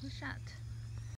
Who's that?